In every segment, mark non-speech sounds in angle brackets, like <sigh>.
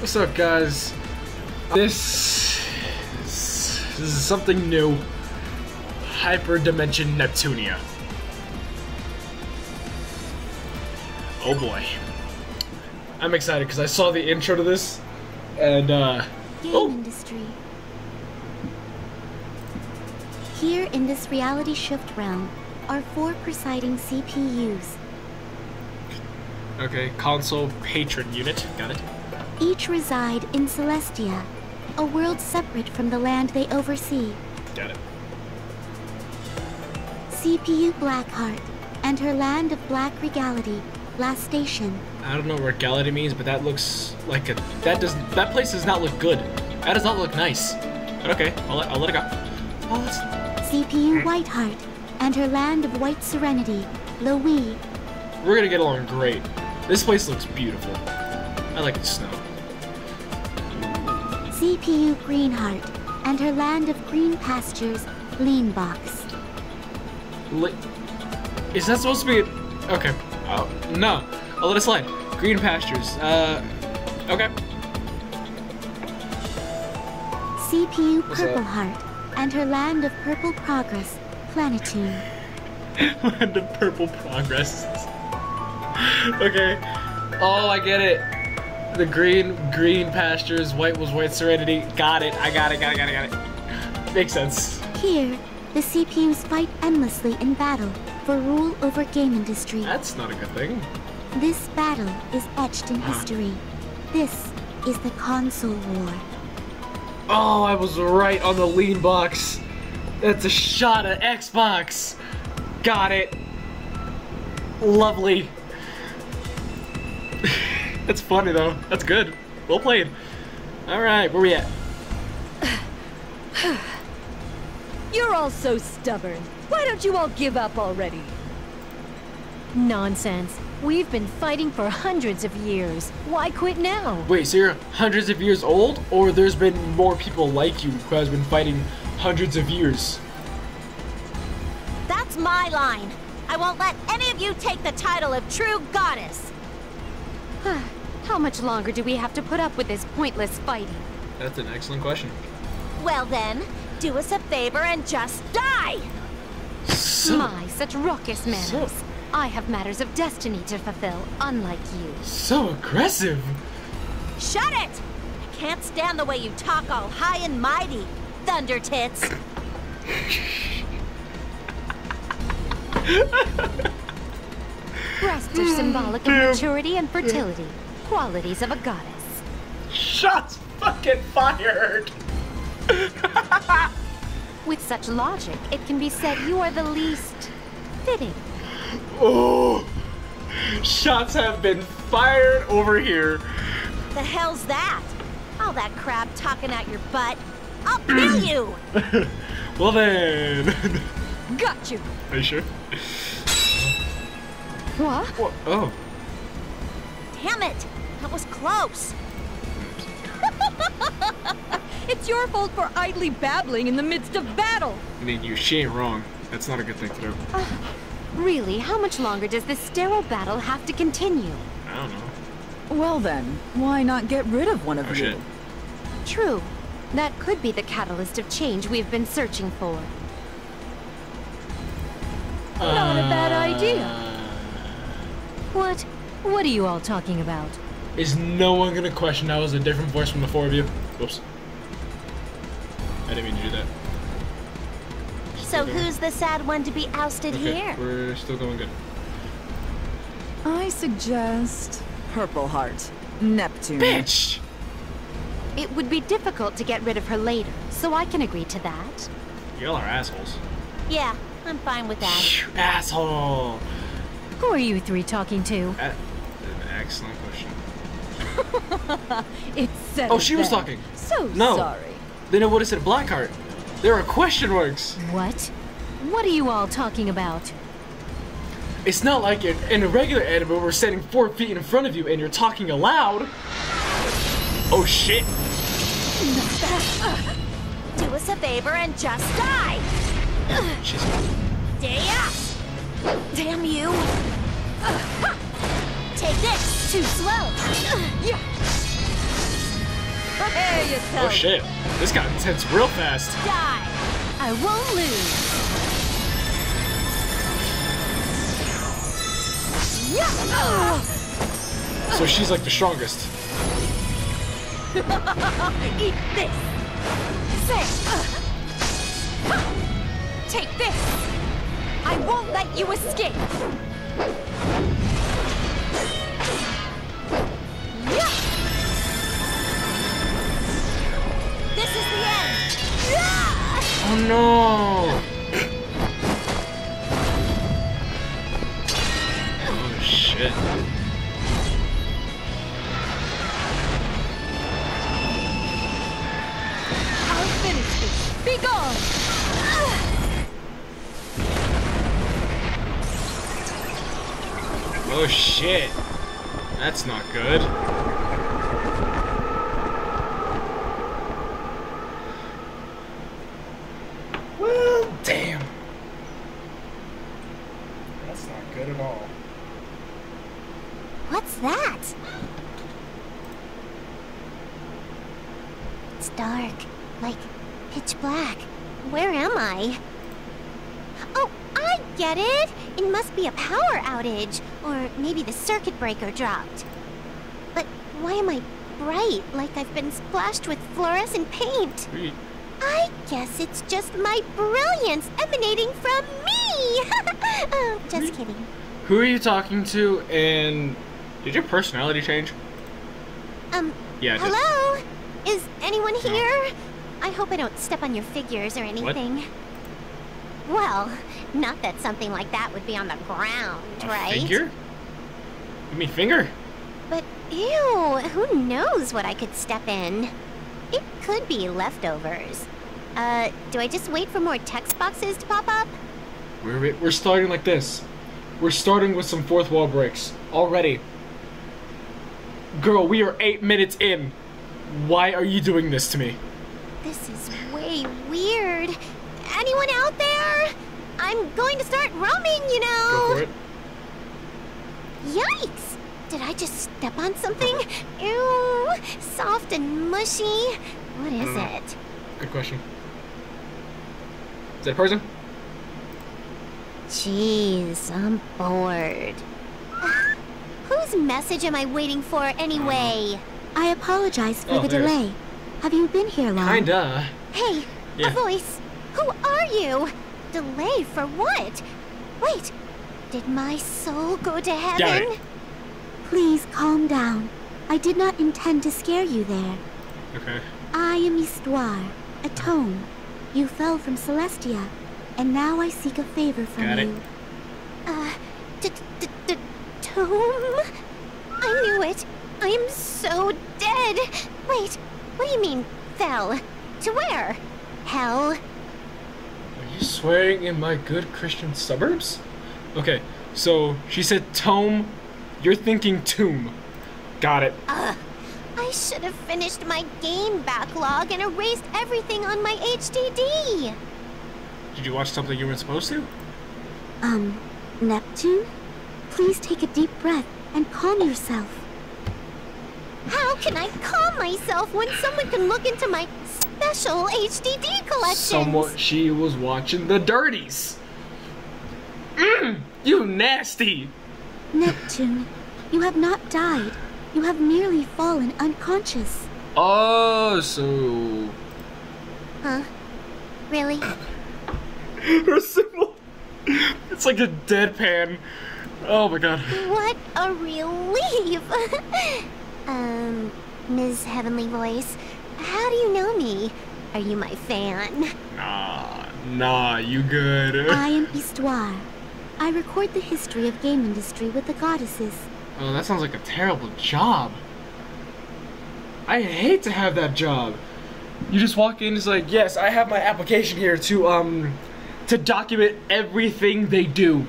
What's up, guys? This, this is something new. Hyperdimension Neptunia. Oh boy. I'm excited because I saw the intro to this, and uh, Game Oh. industry. Here in this reality shift realm are four presiding CPUs. okay, console patron unit, got it. Each reside in Celestia, a world separate from the land they oversee. Got it. CPU Blackheart and her land of black regality, Lastation. I don't know what regality means, but that looks like a that does that place does not look good. That does not look nice. But okay, I'll let, I'll let it go. Oh, that's CPU hmm. Whiteheart and her land of white serenity, Lowee. We're gonna get along great. This place looks beautiful. I like the snow. CPU Greenheart and her land of green pastures, Leanbox. Li- Is that supposed to be? Okay. Oh no. I'll let it slide. Green pastures. Uh. Okay. CPU What's that? Purpleheart and her land of purple progress, Planeptune. <laughs> Land of purple progress. <laughs> okay. Oh, I get it. The green, green pastures. White was white serenity. Got it. I got it. Got it. Got it. Got it. Makes sense. Here, the CPUs fight endlessly in battle for rule over Gamindustri. That's not a good thing. This battle is etched in Huh. history. This is the console war. Oh, I was right on the lean box. That's a shot at Xbox. Got it. Lovely. <laughs> That's funny though. That's good. Well played. All right, where we at? <sighs> You're all so stubborn. Why don't you all give up already? Nonsense. We've been fighting for hundreds of years. Why quit now? Wait, so you're hundreds of years old, or there's been more people like you who has been fighting hundreds of years? That's my line. I won't let any of you take the title of true goddess. <sighs> <sighs> How much longer do we have to put up with this pointless fighting? That's an excellent question. Well then, do us a favor and just die! So, My, such raucous manners. So- I have matters of destiny to fulfill, unlike you. so aggressive. Shut it! I can't stand the way you talk all high and mighty, Thunder Tits. <laughs> Breasts are symbolic of maturity and fertility, qualities of a goddess. Shots fucking fired. <laughs> With such logic, it can be said you are the least fitting. Oh, shots have been fired over here. the hell's that? All that crap talking out your butt. I'll kill <clears throat> you! Well then. Got you! Are you sure? What? What? Oh. Damn it! That was close. <laughs> It's your fault for idly babbling in the midst of battle! I mean, you she ain't wrong. That's not a good thing to do. Uh, really, how much longer does this sterile battle have to continue? I don't know. Well then, why not get rid of one of Oh you? shit. True. That could be the catalyst of change we've been searching for. Not a bad idea. Uh. What? What are you all talking about? Is no one gonna question that was a different voice from the four of you? Whoops. I didn't mean to do that. So who's the sad one to be ousted Okay, here? we're still going good. I suggest Purple Heart, Neptune. Bitch! It would be difficult to get rid of her later, so I can agree to that. Y'all are assholes. Yeah, I'm fine with that. You asshole! Who are you three talking to? That- an excellent question. <laughs> It's said Oh, she was then. talking. So No. sorry. Then it would have said Blackheart. There are question marks. What? What are you all talking about? It's not like in, in a regular anime where we're standing four feet in front of you and you're talking aloud. Oh shit! Do us a favor and just die! She's Damn! Damn you! Take this! Too slow! Prepare yourself. Oh shit. This got intense real fast. Die! I won't lose. So she's like the strongest. <laughs> Eat this! Say! Uh, Take this! I won't let you escape! Oh no! Oh shit. I'll finish this. Be gone. Oh shit. That's not good. That's not good at all. What's that? It's dark, like pitch black. Where am I? Oh, I get it! It must be a power outage, or maybe the circuit breaker dropped. But why am I bright, like I've been splashed with fluorescent paint? Sweet. I guess it's just my brilliance emanating from me! <laughs> <laughs> oh, just kidding. Who are you talking to and did your personality change? Um, Yeah, did. hello? Is anyone here? I hope I don't step on your figures or anything. What? Well, not that something like that would be on the ground, A right? Figure? You mean finger? But ew, who knows what I could step in? It could be leftovers. Uh, do I just wait for more text boxes to pop up? We're, we're starting like this. We're starting with some fourth wall breaks. Already. Girl, we are eight minutes in. Why are you doing this to me? This is way weird. Anyone out there? I'm going to start roaming, you know. Go for it. Yikes! Did I just step on something? <laughs> Ew, soft and mushy. What is it? Good question. Is that a person? Jeez, I'm bored. <laughs> Whose message am I waiting for anyway? I apologize for Oh, the there delay. Have you been here long? Kinda. Hey, Yeah. a voice. Who are you? Delay for what? Wait, did my soul go to heaven? Please calm down. I did not intend to scare you there. Okay. I am Histoire, a tome. You fell from Celestia, and now I seek a favor from Got it. you. Uh, d d d tome? I knew it. I am so dead. Wait, what do you mean, fell? To where? Hell? Are you swearing in my good Christian suburbs? Okay, so she said tome. You're thinking tomb. Got it. Uh I should have finished my game backlog and erased everything on my HDD. Did you watch something you weren't supposed to? Um, Neptune? Please take a deep breath and calm yourself. How can I calm myself when someone can look into my special HDD collections? Someone. She was watching the dirties. Mm, you nasty. Neptune, you have not died. You have merely fallen unconscious. Oh, so Huh? Really? <laughs> her symbol. It's like a deadpan. Oh my god. What a relief! <laughs> um, Ms. Heavenly Voice, how do you know me? Are you my fan? Nah, nah, you good. <laughs> I am Histoire. I record the history of Gamindustri with the goddesses. Oh, that sounds like a terrible job. I hate to have that job. You just walk in, it's like, yes, I have my application here to um to document everything they do.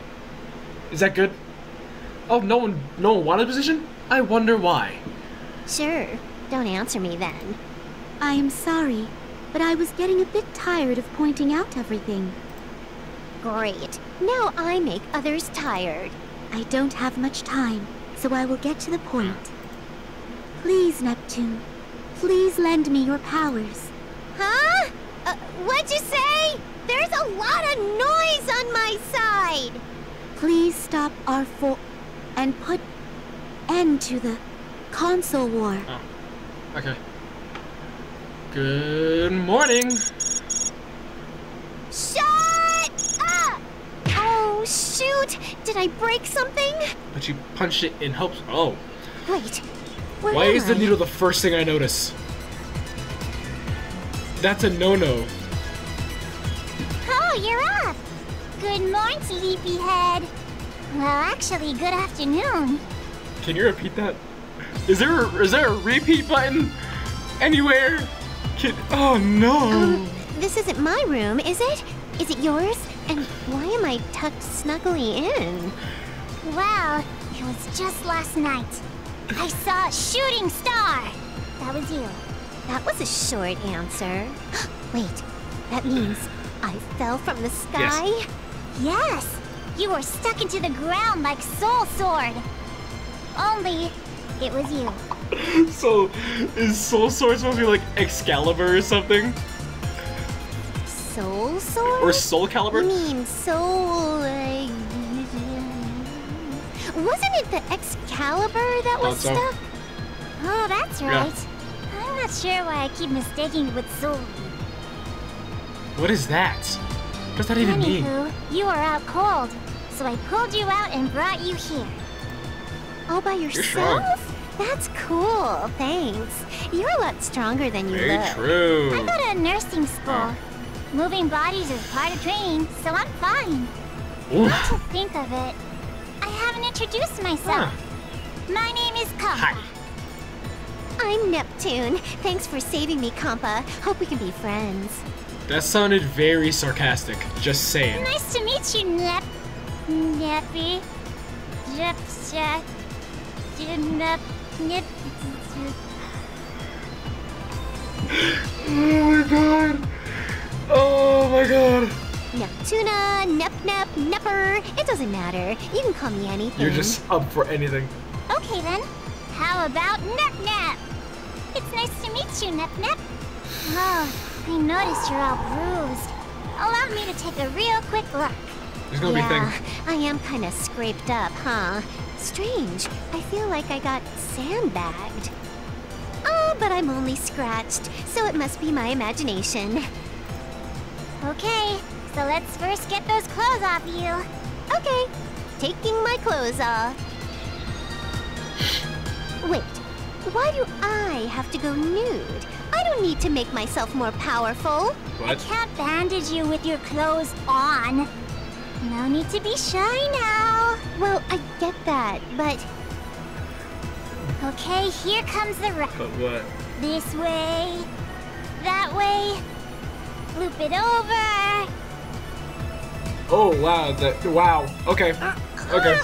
Is that good? Oh, no one, no one wanted a position. I wonder why. Sure, don't answer me then. I am sorry, but I was getting a bit tired of pointing out everything. Great. Now I make others tired. I don't have much time, so I will get to the point. Please, Neptune, Please lend me your powers. Huh? Uh, what'd you say? There's a lot of noise on my side. Please stop our fo- and put end to the console war. Oh. Okay. Good morning. Shut up! Oh, shoot! Did I break something? But you punched it in hopes. Oh. Wait. Why is the needle the first thing I notice? That's a no-no. You're up! Good morning, sleepyhead. Well, actually, good afternoon. Can you repeat that? Is there a, is there a repeat button anywhere? Can, oh no. Um, this isn't my room, is it? Is it yours? And why am I tucked snugly in? Well, it was just last night. I saw a shooting star. That was you. That was a short answer. <gasps> Wait, that means I fell from the sky? Yes. yes. You were stuck into the ground like Soul Sword. Only, it was you. <laughs> So is Soul Sword supposed to be like Excalibur or something? Soul Sword? Or Soul Calibur? You mean soul? Uh, wasn't it the Excalibur that was so. stuck? Oh, that's right. Yeah. right. I'm not sure why I keep mistaking it with soul. What is that? What does that even mean? Anywho, you are out cold, so I pulled you out and brought you here. All by yourself? That's cool. Thanks. You're a lot stronger than you Very look. I true. go to a nursing school. Moving bodies is part of training, so I'm fine. Oof. Come to think of it, I haven't introduced myself. My name is Compa. Hi. I'm Neptune. Thanks for saving me, Compa. Hope we can be friends. That sounded very sarcastic. Just saying. Nice to meet you, Nep. Neppy. Jack. Nep. Nip. Oh my god. Oh my god. Neptuna, Nep Nep, Nepper. It doesn't matter. You can call me anything. You're just up for anything. Okay then. How about Nep Nep? It's nice to meet you, Nep Nep. Oh, I noticed you're all bruised. Allow me to take a real quick look. There's gonna yeah, be things. I am kind of scraped up, huh? Strange. I feel like I got sandbagged. Oh, but I'm only scratched, so it must be my imagination. Okay, so let's first get those clothes off you. Okay, taking my clothes off. Wait, why do I have to go nude? I don't need to make myself more powerful. What? Can't bandage you with your clothes on. No need to be shy now. Well, I get that, but. Okay, here comes the rest. But what? This way. That way. Loop it over. Oh wow. That wow. Okay. Uh, okay. Uh,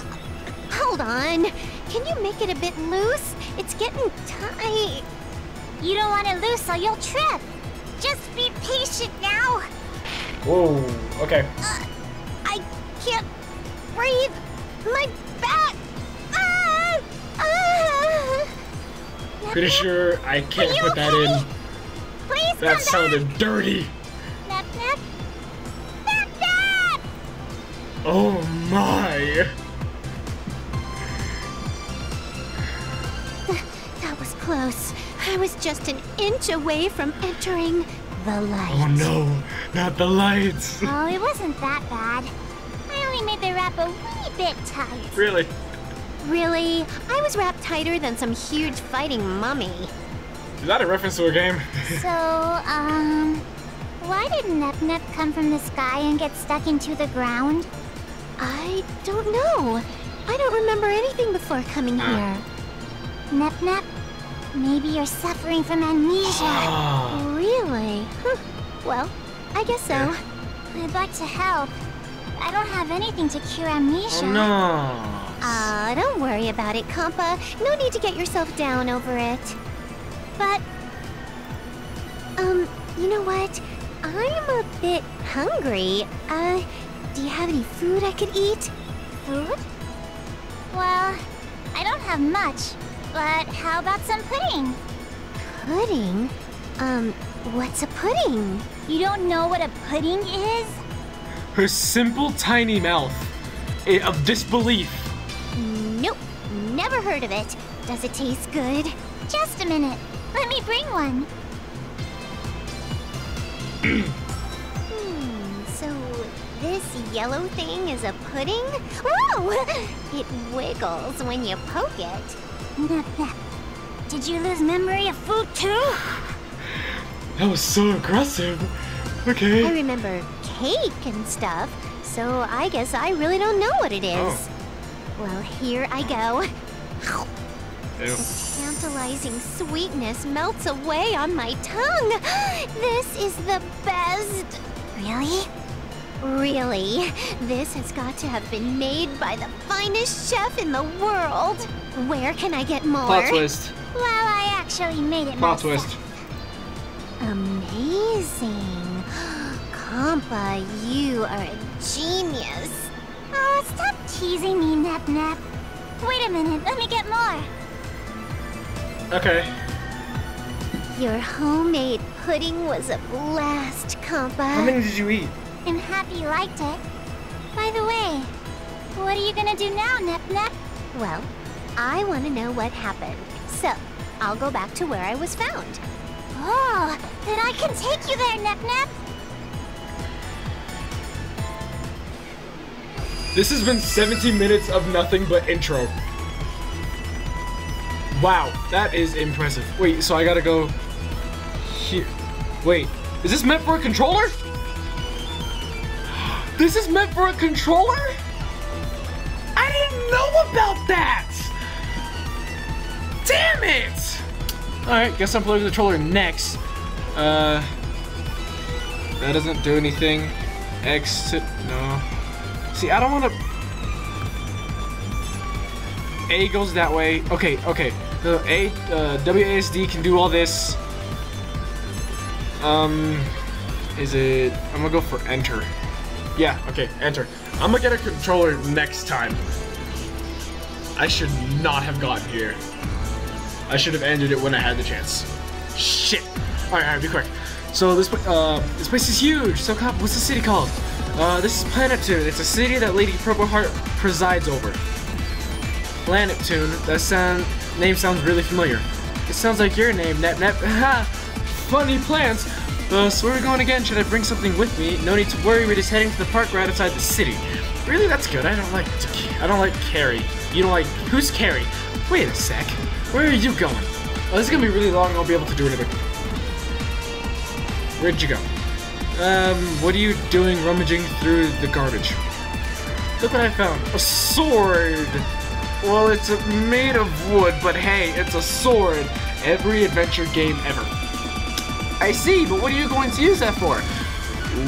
hold on. Can you make it a bit loose? It's getting tight. You don't want it loose or you'll trip. Just be patient now. Whoa. Okay. I can't breathe. My back. Ah! Ah! Pretty sure I can't put that in. Please That sounded dirty. back. Nap, nap. Nap, nap. Oh my. That was close. I was just an inch away from entering the light. Oh no. Not the lights. <laughs> Oh, it wasn't that bad. I only made the wrap a wee bit tight. Really? Really? I was wrapped tighter than some huge fighting mummy. Is that a reference to a game? <laughs> So, um, why did Nep Nep come from the sky and get stuck into the ground? I don't know. I don't remember anything before coming here. Nep Nep, maybe you're suffering from amnesia. Ah. really? Huh. Well, I guess so. Yeah. I'd like to help. I don't have anything to cure amnesia. Oh no. Ah, don't worry about it, Compa. No need to get yourself down over it. But, um, you know what? I'm a bit hungry. Uh, do you have any food I could eat? Food? Well, I don't have much, but how about some pudding? Pudding? Um, what's a pudding? You don't know what a pudding is? Her simple, tiny mouth of disbelief. Nope, never heard of it. Does it taste good? Just a minute. Let me bring one. Hmm, so this yellow thing is a pudding? Whoa! <laughs> It wiggles when you poke it. Did you lose memory of food too? That was so aggressive. Okay. I remember cake and stuff, so I guess I really don't know what it oh. is. Oh. Well, here I go. Ew. Tantalizing sweetness melts away on my tongue. <gasps> This is the best. Really? Really, this has got to have been made by the finest chef in the world. Where can I get more? Plot twist. Well, I actually made it Plot myself. twist. Amazing. <gasps> Compa, you are a genius. Oh, stop teasing me, Nap Nap. Wait a minute, let me get more. Okay. Your homemade pudding was a blast, Compa. How many did you eat? I'm happy you liked it. By the way, what are you gonna do now, Nap Nap? Well, I want to know what happened. So, I'll go back to where I was found. Oh, then I can take you there, Nap Nap. This has been 70 minutes of nothing but intro. Wow, that is impressive. Wait, so I gotta go here. Wait, is this meant for a controller? This is meant for a controller? I didn't know about that! Damn it! Alright, guess I'm playing the controller next. Uh, that doesn't do anything. Exit, no. See, I don't want to. A goes that way. Okay, okay. The A, uh, WASD can do all this. Um, is it? I'm gonna go for enter. Yeah, okay, enter. I'm gonna get a controller next time. I should not have gotten here. I should have ended it when I had the chance. Shit. All right, all right, be quick. So this uh this place is huge. So what's the city called? Uh, this is Planeptune. It's a city that Lady Purple Heart presides over. Planeptune. That sound name sounds really familiar. It sounds like your name, Nep Nep. <laughs> Ha! Funny plans. Uh, so where are we going again? Should I bring something with me? No need to worry. We're just heading to the park right outside the city. Really, that's good. I don't like. I don't like Carrie. You don't like who's Carrie? Wait a sec. Where are you going? Oh, this is gonna be really long. I won't be able to do anything. Where'd you go? Um, what are you doing rummaging through the garbage? Look what I found. A sword! Well, it's made of wood, but hey, it's a sword. Every adventure game ever. I see, but what are you going to use that for?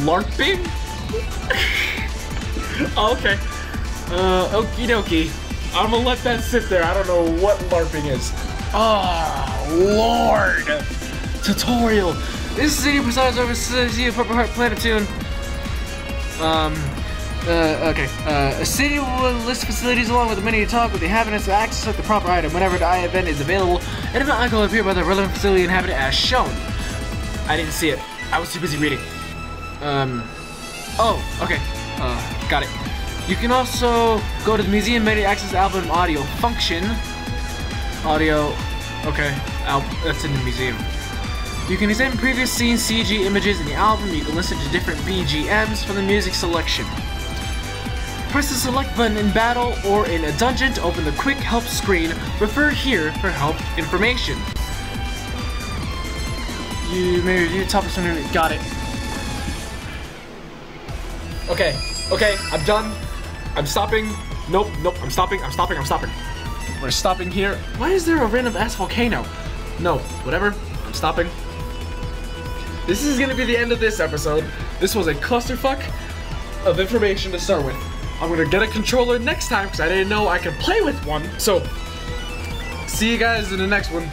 LARPing? <laughs> Oh, okay. Uh, okie dokie. I'm gonna let that sit there. I don't know what LARPing is. Ah, Lord! Tutorial. This city presides over City of Purple Heart Planeptune. Um, uh, okay. Uh, a city will list facilities along with the menu to talk with the inhabitants to access the proper item whenever the event is available. And if an icon will appear by the relevant facility inhabitant as shown. I didn't see it. I was too busy reading. Um, oh, okay. Uh, got it. You can also go to the museum menu access album audio function. Audio, okay. Al- that's in the museum. You can examine previous scenes, CG images in the album. You can listen to different BGMs from the music selection. Press the select button in battle or in a dungeon to open the quick help screen. Refer here for help information. You may review top of something. Got it. Okay, okay, I'm done. I'm stopping. Nope, nope, I'm stopping, I'm stopping, I'm stopping. We're stopping here. Why is there a random ass volcano? No, whatever, I'm stopping. This is gonna be the end of this episode. This was a clusterfuck of information to start with. I'm gonna get a controller next time because I didn't know I could play with one. So, see you guys in the next one.